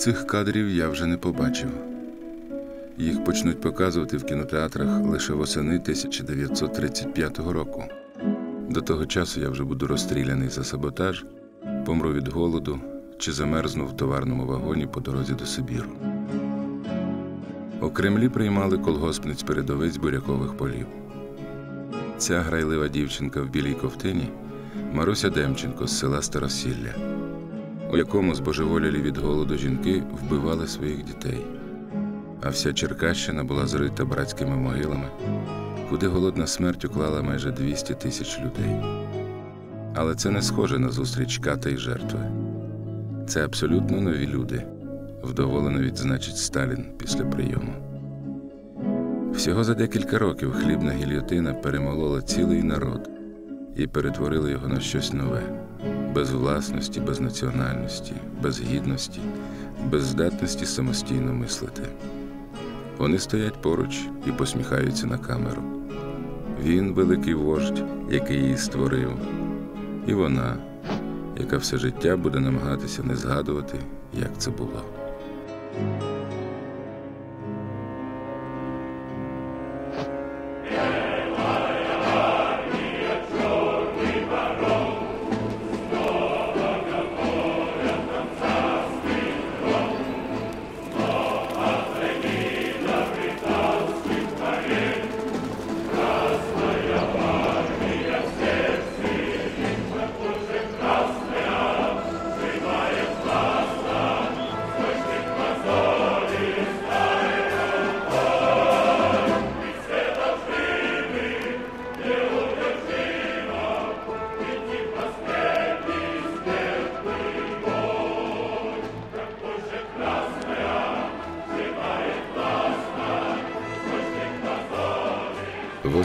Цих кадрів я вже не побачив. Їх почнуть показувати в кінотеатрах лише восени 1935 року. До того часу я вже буду розстріляний за саботаж, помру від голоду чи замерзну в товарному вагоні по дорозі до Сибіру. У Кремлі приймали колгоспниць передовиць бурякових полів. Ця грайлива дівчинка в білій ковтині Маруся Демченко з села Старосілля, у якому збожеволілі від голоду жінки вбивали своїх дітей. А вся Черкащина була зрита братськими могилами, куди голодна смерть уклала майже 200 тисяч людей. Але це не схоже на зустріч ката й жертви. Це абсолютно нові люди, вдоволено відзначить Сталін після прийому. Всього за декілька років хлібна гільйотина перемолола цілий народ і перетворила його на щось нове, без власності, без національності, без гідності, без здатності самостійно мислити. Вони стоять поруч і посміхаються на камеру. Він великий вождь, який її створив, і вона, яка все життя буде намагатися не згадувати, як це було. Thank you.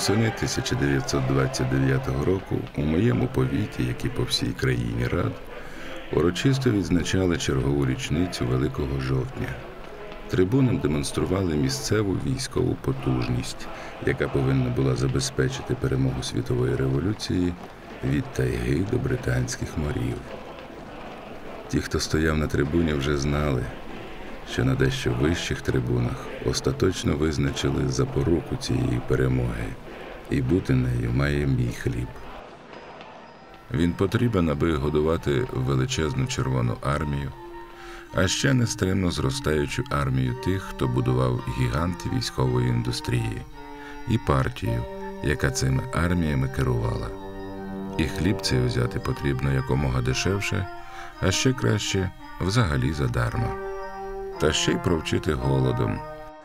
Восени 1929 року у моєму повіті, як і по всій країні рад, урочисто відзначали чергову річницю Великого жовтня. Трибунам демонстрували місцеву військову потужність, яка повинна була забезпечити перемогу світової революції від тайги до британських морів. Ті, хто стояв на трибуні, вже знали, що на дещо вищих трибунах остаточно визначили запоруку цієї перемоги, і бути нею має мій хліб. Він потрібен, аби годувати величезну Червону армію, а ще нестримно зростаючу армію тих, хто будував гіганти військової індустрії, і партію, яка цими арміями керувала. І хліб цей взяти потрібно якомога дешевше, а ще краще взагалі задарма. Та ще й провчити голодом,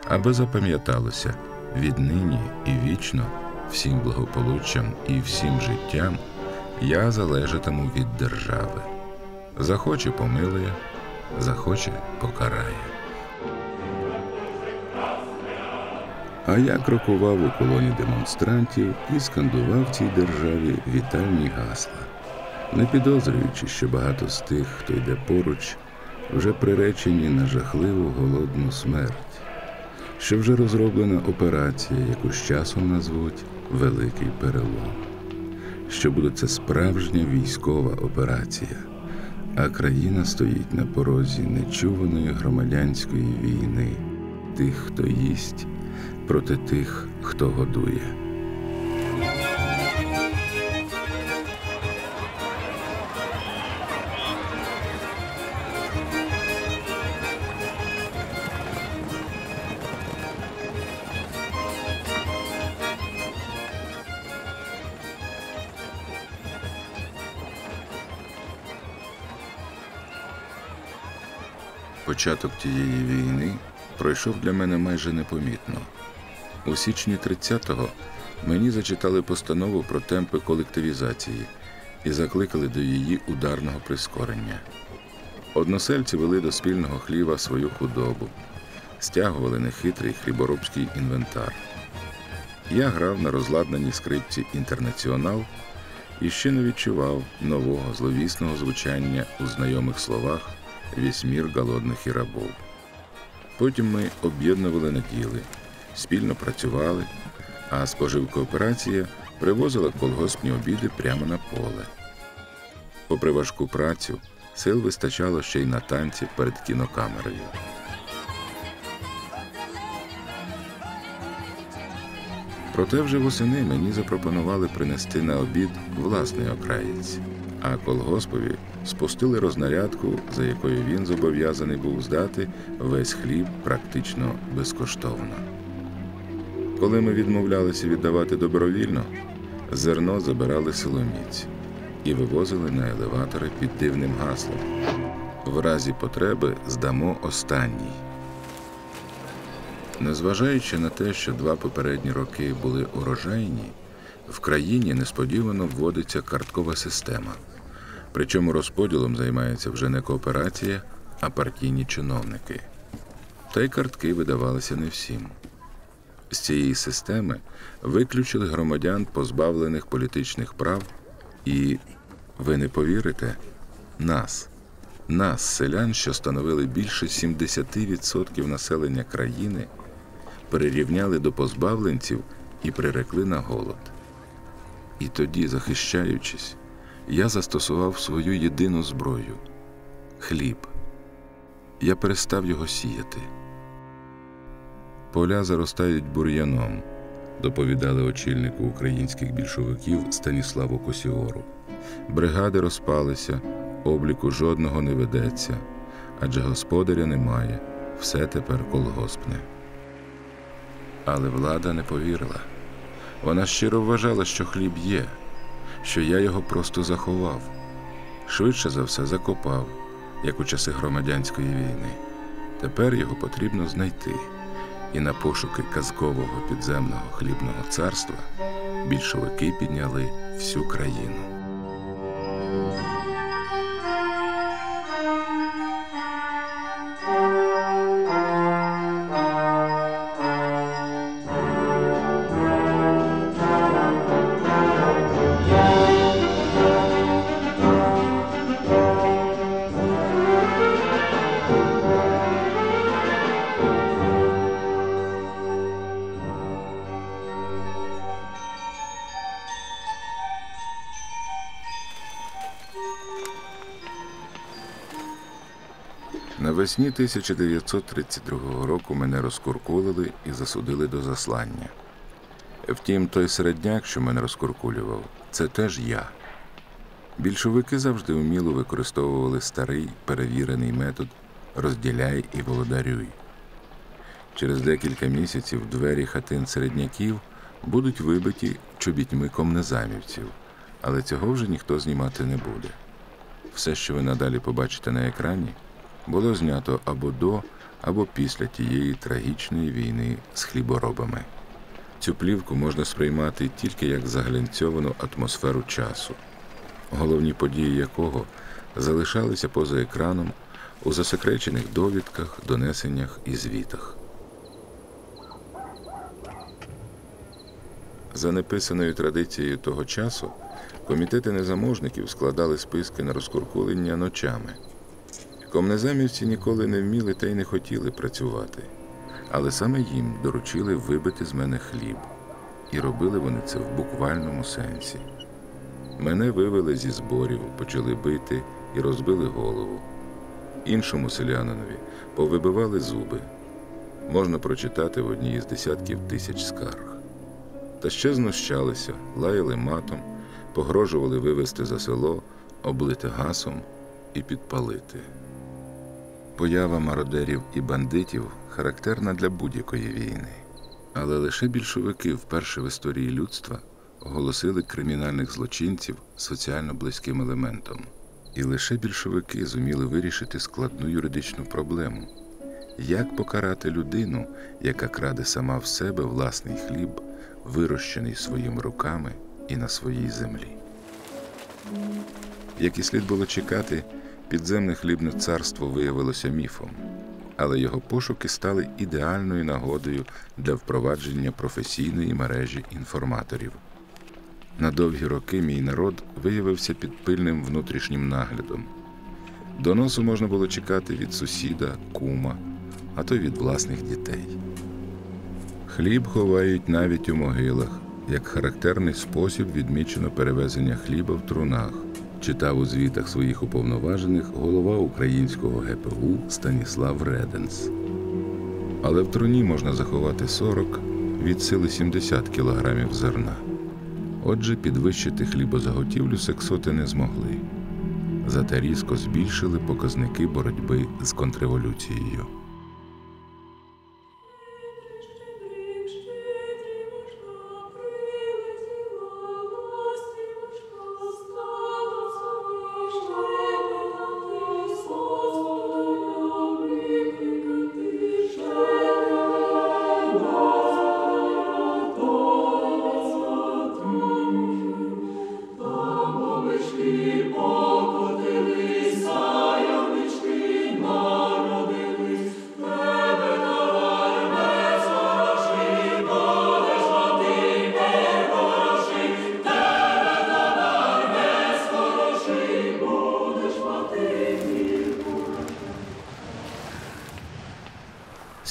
аби запам'яталося віднині і вічно всім благополуччям і всім життям я залежатиму від держави. Захоче помилує, захоче покарає. А я крокував у колоні демонстрантів і скандував цій державі вітальні гасла, не підозрюючи, що багато з тих, хто йде поруч, вже приречені на жахливу голодну смерть, що вже розроблена операція, яку з часом назвуть Великий Перелом, що буде це справжня військова операція, а країна стоїть на порозі нечуваної громадянської війни, тих, хто їсть, проти тих, хто годує. Початок тієї війни пройшов для мене майже непомітно. У січні 30-го мені зачитали постанову про темпи колективізації і закликали до її ударного прискорення. Односельці вели до спільного хліва свою худобу, стягували нехитрий хліборобський інвентар. Я грав на розладнаній скрипці інтернаціонал і ще не відчував нового зловісного звучання у знайомих словах весь мир голодних і рабов. Потім ми об'єднували наділи, спільно працювали, а споживкооперація привозила колгоспні обіди прямо на поле. Попри важку працю, сил вистачало ще й на танці перед кінокамерою. Проте вже восени мені запропонували принести на обід власний окраєць, а колгоспові спустили рознарядку, за якою він зобов'язаний був здати весь хліб практично безкоштовно. Коли ми відмовлялися віддавати добровільно, зерно забирали силоміць і вивозили на елеватори під дивним гаслом. В разі потреби здамо останній. Незважаючи на те, що два попередні роки були урожайні, в країні несподівано вводиться карткова система. Причому розподілом займається вже не кооперація, а партійні чиновники. Та й картки видавалися не всім. З цієї системи виключили громадян, позбавлених політичних прав, і, ви не повірите, нас, нас, селян, що становили більше 70% населення країни, перерівняли до позбавленців і прирекли на голод. І тоді, захищаючись, я застосував свою єдину зброю хліб. Я перестав його сіяти. Поля заростають бур'яном, доповідали очільнику українських більшовиків Станіславу Косіору. Бригади розпалися, обліку жодного не ведеться, адже господаря немає, все тепер колгоспне. Але влада не повірила. Вона щиро вважала, що хліб є, що я його просто заховав, швидше за все закопав, як у часи громадянської війни. Тепер його потрібно знайти. І на пошуки казкового підземного хлібного царства більшовики підняли всю країну. Навесні 1932 року мене розкуркулили і засудили до заслання. Втім, той середняк, що мене розкуркулював, це теж я. Більшовики завжди вміло використовували старий перевірений метод розділяй і володарюй. Через декілька місяців двері хатин середняків будуть вибиті чобітьми комнезамівців, але цього вже ніхто знімати не буде. Все, що ви надалі побачите на екрані, було знято або до, або після тієї трагічної війни з хліборобами. Цю плівку можна сприймати тільки як заглянцьовану атмосферу часу, головні події якого залишалися поза екраном у засекречених довідках, донесеннях і звітах. За неписаною традицією того часу комітети незаможників складали списки на розкуркулення ночами. Комнезамівці ніколи не вміли та й не хотіли працювати, але саме їм доручили вибити з мене хліб, і робили вони це в буквальному сенсі. Мене вивели зі зборів, почали бити і розбили голову. Іншому селянинові повибивали зуби. Можна прочитати в одній із десятків тисяч скарг. Та ще знущалися, лаяли матом, погрожували вивезти за село, облити гасом і підпалити. Поява мародерів і бандитів характерна для будь-якої війни. Але лише більшовики вперше в історії людства оголосили кримінальних злочинців соціально близьким елементом. І лише більшовики зуміли вирішити складну юридичну проблему як покарати людину, яка краде сама в себе власний хліб, вирощений своїми руками і на своїй землі. Як і слід було чекати, підземне хлібне царство виявилося міфом, але його пошуки стали ідеальною нагодою для впровадження професійної мережі інформаторів. На довгі роки мій народ виявився під пильним внутрішнім наглядом. Доносу можна було чекати від сусіда, кума, а то й від власних дітей. Хліб ховають навіть у могилах, як характерний спосіб відмічено перевезення хліба в трунах, читав у звітах своїх уповноважених голова українського ГПУ Станіслав Реденс. Але в труні можна заховати 40 від сили 70 кілограмів зерна. Отже, підвищити хлібозаготівлю сексоти не змогли. Зате різко збільшили показники боротьби з контрреволюцією.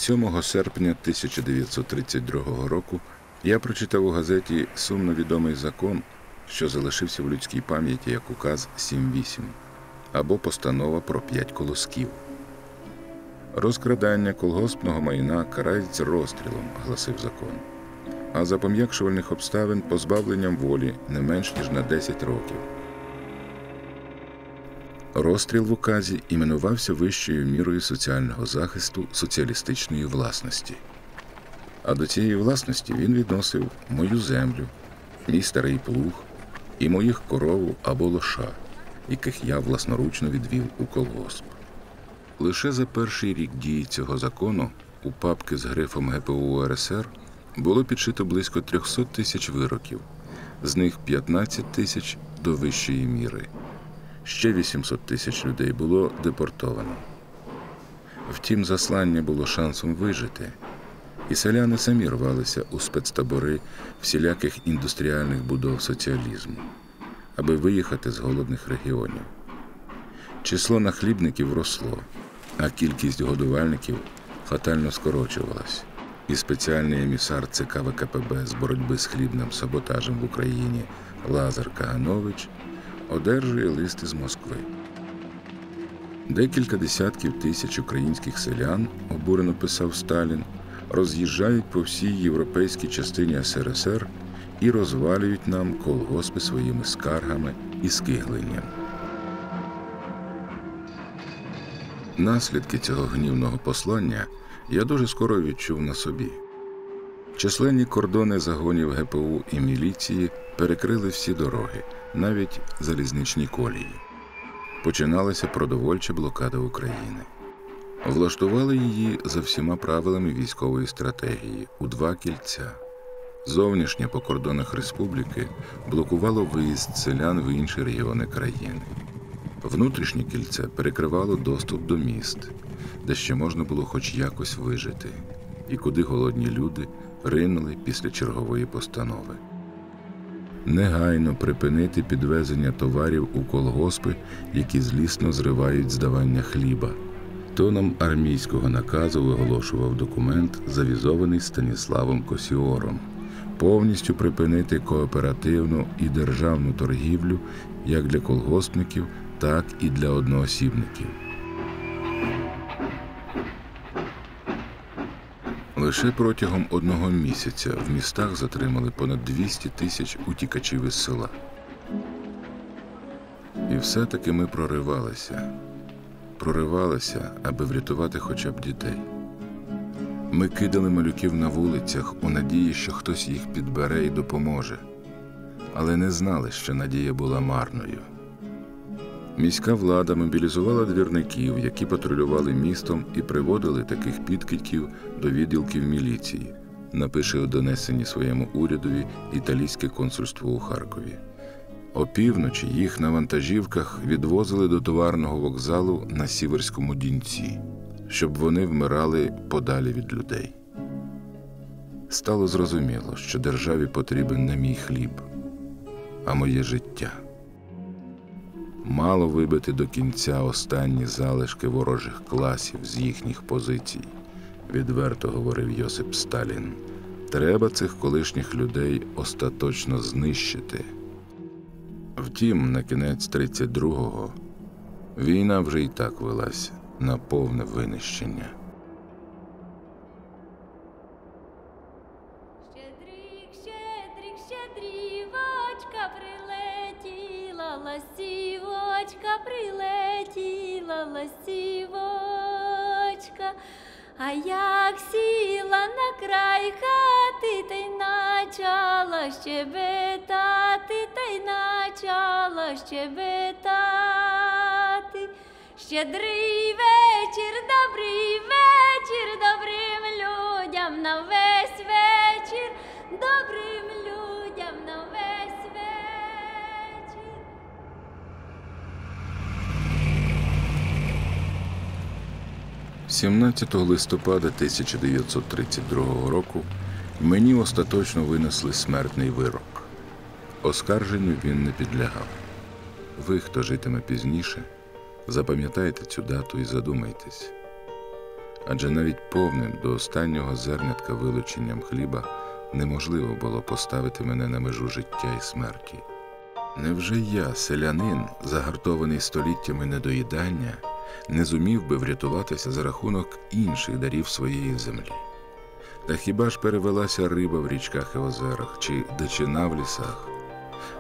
Сьомого серпня 1932 року я прочитав у газеті сумно відомий закон, що залишився в людській пам'яті як указ 7.8 або постанова про п'ять колосків. Розкрадання колгоспного майна карається розстрілом, гласив закон, а за пом'якшувальних обставин позбавленням волі не менш ніж на 10 років. Розстріл в указі іменувався вищою мірою соціального захисту соціалістичної власності. А до цієї власності він відносив мою землю, мій старий плуг і моїх корову або лоша, яких я власноручно відвів у колгосп. Лише за перший рік дії цього закону у папки з грифом ГПУ РСР було підшито близько 300 тисяч вироків, з них 15 тисяч до вищої міри. Ще 800 тисяч людей було депортовано. Втім, заслання було шансом вижити, і селяни самі рвалися у спецтабори всіляких індустріальних будов соціалізму, аби виїхати з голодних регіонів. Число нахлібників росло, а кількість годувальників фатально скорочувалась. І спеціальний емісар ЦК ВКПБ з боротьби з хлібним саботажем в Україні Лазар Каганович одержує листи з Москви. Декілька десятків тисяч українських селян, обурено писав Сталін, роз'їжджають по всій європейській частині СРСР і розвалюють нам колгоспи своїми скаргами і скигленням. Наслідки цього гнівного послання я дуже скоро відчув на собі. Численні кордони загонів ГПУ і міліції перекрили всі дороги, навіть залізничні колії. Починалася продовольча блокада України. Влаштували її за всіма правилами військової стратегії у два кільця. Зовнішнє по кордонах республіки блокувало виїзд селян в інші регіони країни. Внутрішнє кільце перекривало доступ до міст, де ще можна було хоч якось вижити, і куди голодні люди ринули після чергової постанови. Негайно припинити підвезення товарів у колгоспи, які злісно зривають здавання хліба. Тоном армійського наказу виголошував документ, завізований Станіславом Косіором, повністю припинити кооперативну і державну торгівлю як для колгоспників, так і для одноосібників. Лише протягом одного місяця в містах затримали понад 200 тисяч утікачів із села. І все-таки ми проривалися, проривалися, аби врятувати хоча б дітей. Ми кидали малюків на вулицях у надії, що хтось їх підбере і допоможе, але не знали, що надія була марною. Міська влада мобілізувала двірників, які патрулювали містом і приводили таких підкидьків до відділків міліції, напише у донесенні своєму урядові італійське консульство у Харкові. Опівночі їх на вантажівках відвозили до товарного вокзалу на Сіверському дінці, щоб вони вмирали подалі від людей. Стало зрозуміло, що державі потрібен не мій хліб, а моє життя. Мало вибити до кінця останні залишки ворожих класів з їхніх позицій, відверто говорив Йосип Сталін. Треба цих колишніх людей остаточно знищити. Втім, на кінець 32-го війна вже і так велася на повне винищення. Прилетіла, ластівочка. А як сіла на край хати, та й начала щебетати, та й начала щебетати. Щедрий вечір, добрий вечір, добрим людям на весь вечір, добрим 17 листопада 1932 року мені остаточно винесли смертний вирок. Оскарженню він не підлягав. Ви, хто житиме пізніше, запам'ятайте цю дату і задумайтесь. Адже навіть повним до останнього зернятка вилученням хліба неможливо було поставити мене на межу життя і смерті. Невже я, селянин, загартований століттями недоїдання, не зумів би врятуватися за рахунок інших дарів своєї землі? Та хіба ж перевелася риба в річках і озерах, чи дичина в лісах,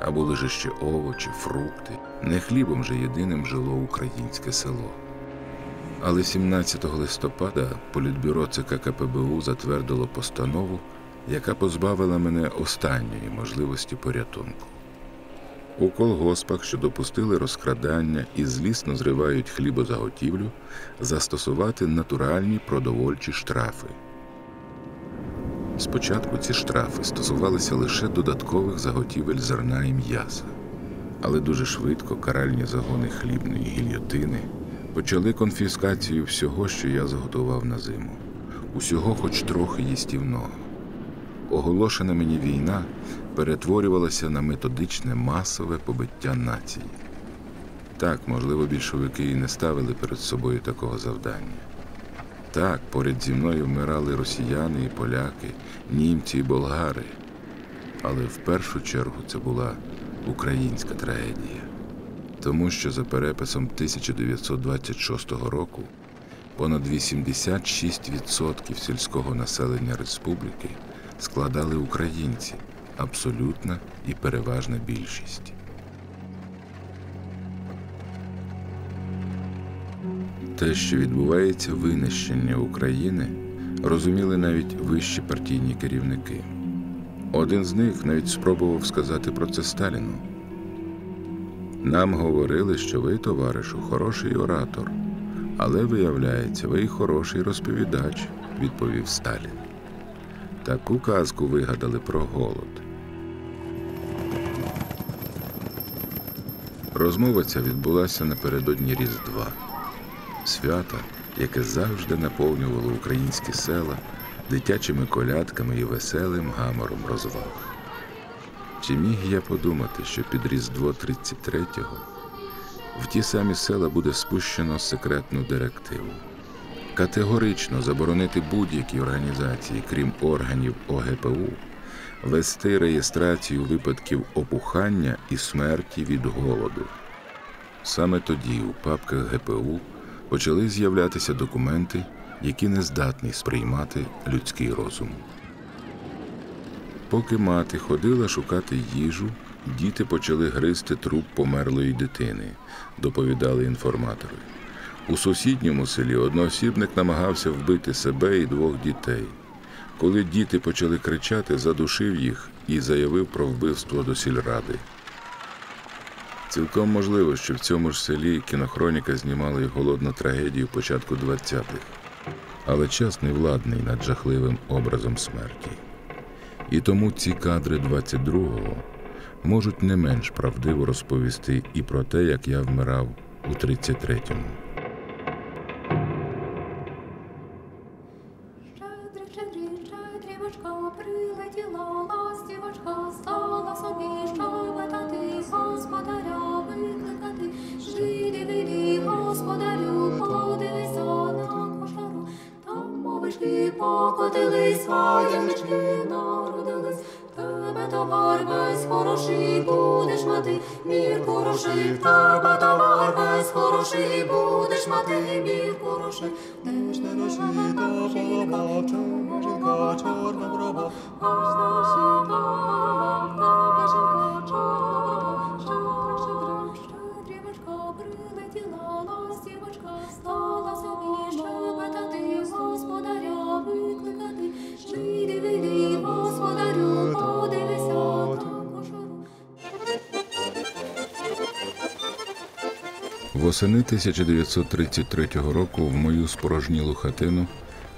а були ж ще овочі, фрукти, не хлібом же єдиним жило українське село. Але 17 листопада Політбюро ЦК КПБУ затвердило постанову, яка позбавила мене останньої можливості порятунку. У колгоспах, що допустили розкрадання і злісно зривають хлібозаготівлю, застосувати натуральні продовольчі штрафи. Спочатку ці штрафи стосувалися лише додаткових заготівель зерна і м'яса, але дуже швидко каральні загони хлібної гільйотини почали конфіскацію всього, що я заготував на зиму, усього хоч трохи їстівного. Оголошена мені війна перетворювалася на методичне масове побиття нації. Так, можливо, більшовики і не ставили перед собою такого завдання. Так, поряд зі мною вмирали росіяни і поляки, німці і болгари. Але в першу чергу це була українська трагедія. Тому що за переписом 1926 року понад 86% сільського населення республіки складали українці, абсолютна і переважна більшість. Те, що відбувається винищення України, розуміли навіть вищі партійні керівники. Один з них навіть спробував сказати про це Сталіну. Нам говорили, що ви, товаришу, хороший оратор, але виявляється, ви й хороший розповідач, відповів Сталін. Таку казку вигадали про голод. Розмова ця відбулася напередодні Різдва, свята, яке завжди наповнювало українські села дитячими колядками і веселим гамором розваг. Чи міг я подумати, що під Різдво 33-го в ті самі села буде спущено секретну директиву? Категорично заборонити будь-які організації, крім органів ОГПУ, вести реєстрацію випадків опухання і смерті від голоду. Саме тоді у папках ГПУ почали з'являтися документи, які не здатні сприймати людський розум. Поки мати ходила шукати їжу, діти почали гризти труп померлої дитини, доповідали інформатори. У сусідньому селі одноосібник намагався вбити себе і двох дітей. Коли діти почали кричати, задушив їх і заявив про вбивство до сільради. Цілком можливо, що в цьому ж селі кінохроніка знімала й голодну трагедію початку 20-х, але час не владний над жахливим образом смерті. І тому ці кадри 22-го можуть не менш правдиво розповісти і про те, як я вмирав у 33-му. Тебе товар весь хороший будеш мати, мір хороший. Де ж не жінка, жінка, жінка, чорна броба, аж на тебе жінка, чорна броба, щедра, щедрівочка, прилетіла ластівочка, стала собі щебетати, господаря викликати. Вийди, вийди, господарю, Восени 1933 року в мою спорожнілу хатину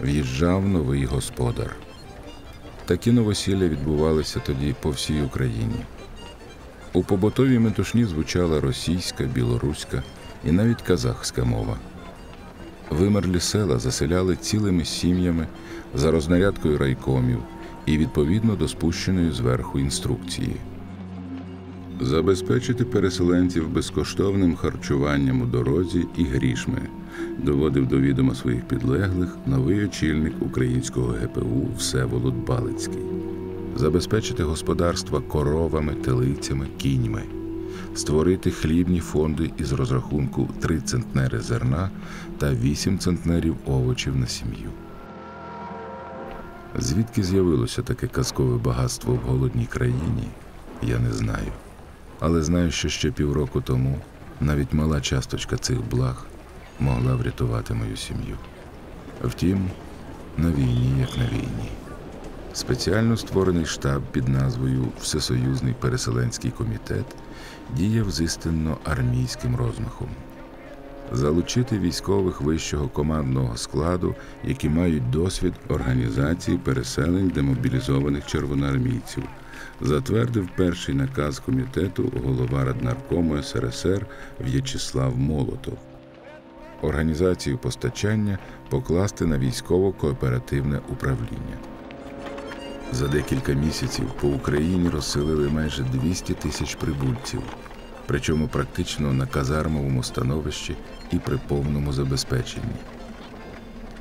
в'їжджав новий господар. Такі новосілля відбувалися тоді по всій Україні. У побутовій метушні звучала російська, білоруська і навіть казахська мова. Вимерлі села заселяли цілими сім'ями за рознарядкою райкомів і відповідно до спущеної зверху інструкції. Забезпечити переселенців безкоштовним харчуванням у дорозі і грішми доводив до відома своїх підлеглих новий очільник українського ГПУ Всеволод Балицький. Забезпечити господарства коровами, телицями, кіньми, створити хлібні фонди із розрахунку 3 центнери зерна та 8 центнерів овочів на сім'ю. Звідки з'явилося таке казкове багатство в голодній країні, я не знаю. Але знаю, що ще півроку тому навіть мала часточка цих благ могла врятувати мою сім'ю. Втім, на війні, як на війні. Спеціально створений штаб під назвою Всесоюзний переселенський комітет діяв з істинно армійським розмахом. Залучити військових вищого командного складу, які мають досвід організації переселень демобілізованих червоноармійців, затвердив перший наказ комітету голова Раднаркому СРСР В'ячеслав Молотов. Організацію постачання покласти на військово-кооперативне управління. За декілька місяців по Україні розселили майже 200 тисяч прибульців, причому практично на казармовому становищі і при повному забезпеченні.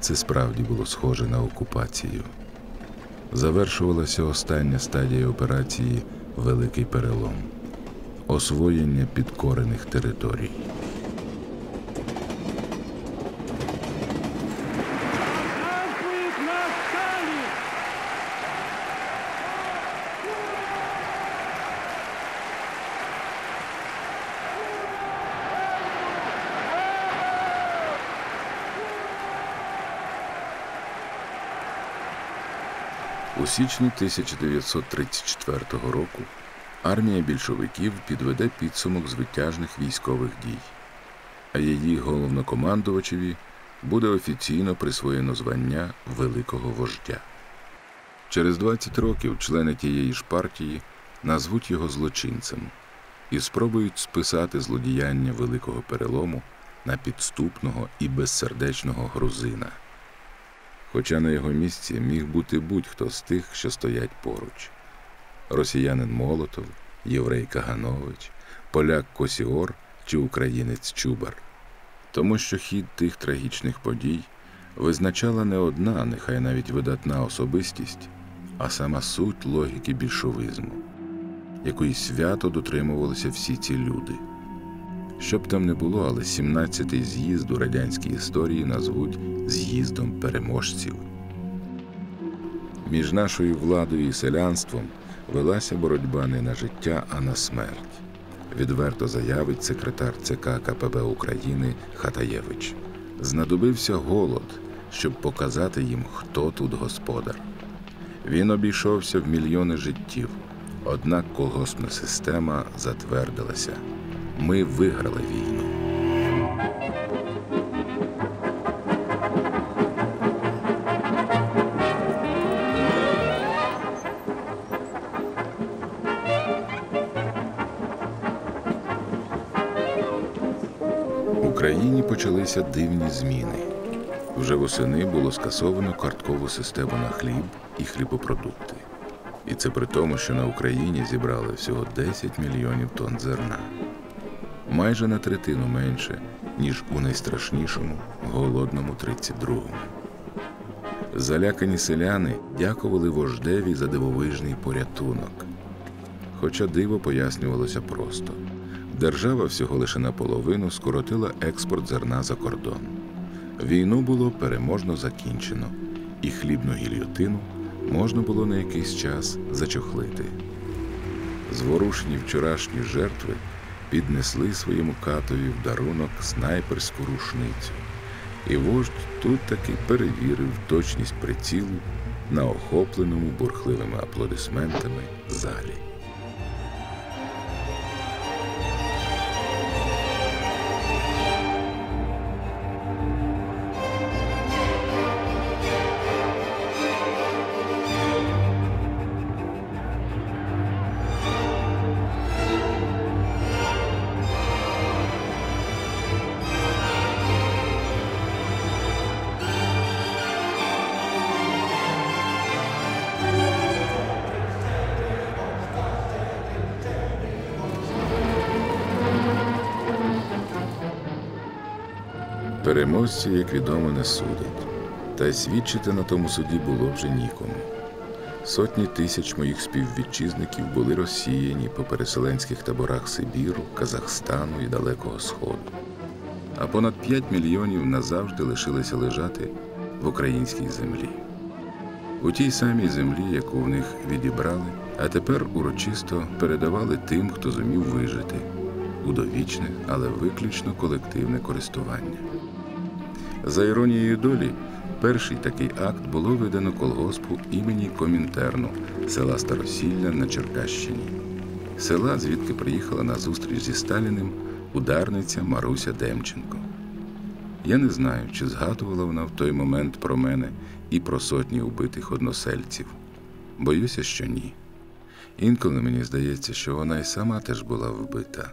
Це справді було схоже на окупацію. Завершувалася остання стадія операції Великий перелом освоєння підкорених територій. У січні 1934 року армія більшовиків підведе підсумок звитяжних військових дій, а її головнокомандувачеві буде офіційно присвоєно звання Великого вождя. Через 20 років члени тієї ж партії назвуть його злочинцем і спробують списати злодіяння великого перелому на підступного і безсердечного грузина. Хоча на його місці міг бути будь-хто з тих, що стоять поруч: росіянин Молотов, єврей Каганович, поляк Косіор чи українець Чубар. Тому що хід тих трагічних подій визначала не одна, нехай навіть видатна особистість, а сама суть логіки більшовизму, якої свято дотримувалися всі ці люди. Щоб там не було, але 17-й з'їзд у радянській історії назвуть з'їздом переможців. Між нашою владою і селянством велася боротьба не на життя, а на смерть. Відверто заявить секретар ЦК КПБ України Хатаєвич. Знадобився голод, щоб показати їм, хто тут господар. Він обійшовся в мільйони життів, однак колгоспна система затвердилася. Ми виграли війну. В Україні почалися дивні зміни. Вже восени було скасовано карткову систему на хліб і хлібопродукти. І це при тому, що на Україні зібрали всього 10 мільйонів тонн зерна. Майже на третину менше, ніж у найстрашнішому голодному 32-му. Залякані селяни дякували вождеві за дивовижний порятунок. Хоча диво пояснювалося просто. Держава всього лише наполовину скоротила експорт зерна за кордон. Війну було переможно закінчено, і хлібну гільйотину можна було на якийсь час зачохлити. Зворушені вчорашні жертви піднесли своєму катові в дарунок снайперську рушницю. І вождь тут таки перевірив точність прицілу на охопленому бурхливими аплодисментами залі. Переможці, як відомо, не судять, та й свідчити на тому суді було вже нікому. Сотні тисяч моїх співвітчизників були розсіяні по переселенських таборах Сибіру, Казахстану і Далекого Сходу, а понад 5 мільйонів назавжди лишилися лежати в українській землі. У тій самій землі, яку в них відібрали, а тепер урочисто передавали тим, хто зумів вижити у довічне, але виключно колективне користування. За іронією долі, перший такий акт було видано колгоспу імені Комінтерну села Старосілля на Черкащині. Села, звідки приїхала на зустріч зі Сталіним ударниця Маруся Демченко. Я не знаю, чи згадувала вона в той момент про мене і про сотні убитих односельців. Боюся, що ні. Інколи мені здається, що вона й сама теж була вбита.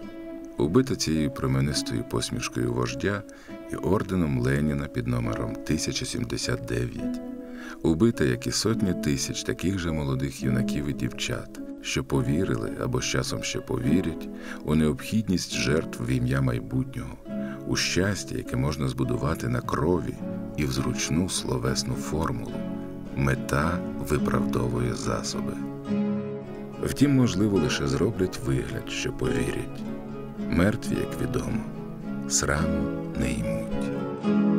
Убита цією променистою посмішкою вождя і орденом Леніна під номером 1079. Убита, як і сотні тисяч таких же молодих юнаків і дівчат, що повірили або з часом ще повірять у необхідність жертв в ім'я майбутнього, у щастя, яке можна збудувати на крові і в зручну словесну формулу. Мета виправдовує засоби. Втім, можливо, лише зроблять вигляд, що повірять. Мертві, як відомо, сраму не ймуть.